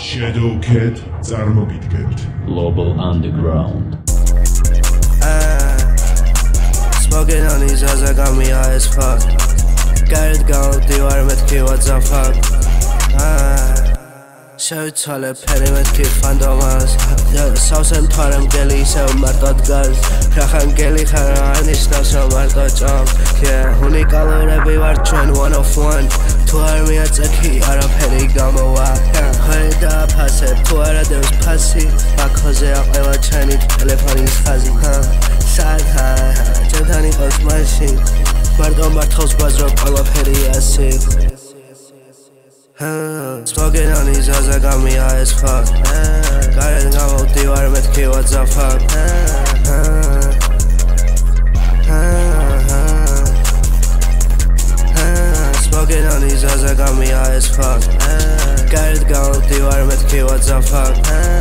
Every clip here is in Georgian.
Shadowcat წარმოგიდგენთ Global Underground. Smoking on these as I got me high as fuck. Got it going through our method, what's up, fuck? Ah. შევიცვალე ფერი მეთქი ფანდომას სავსემ თვარემ გელი ისევ მარტო დგას ხახან გელი ხარ ანიშნავს რომ მარტო ჭამ უნიკალურები ვარ ჩვენ one of one თუ არ მიაწექი არაფერი გამოვა ფასე თუ არა დევს ფასი ბაქოზე აყევა ჩენი ტელეფონის ხაზი. სადა ჩემთან იყოს მაშინ მარტო მართავს ბაზრო ყველაფერი ასე Smoking on these as I got me high as fuck. Got it now, do I met K, what's up, fuck? Smoking on these as I got me high as fuck. Got it go, do I met K, what's up, fuck?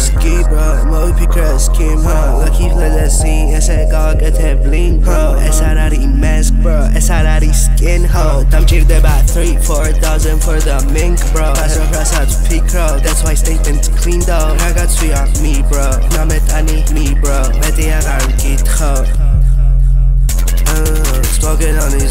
ski bro მოვიფიქრე skim bro. Lucky lelesi ესე გავაკეთე bling bro. ეს არ არის mask bro. ეს არ არის skin ho. დამჭირდება 3 4000 for the mink bro. As a raსაც ფიქრო. That's why statement clean though. რაღაცვია me bro. ნამეტანი me bro. მეტი აღარ მკითხო Smoking on these as I got me high as fuck Got it going,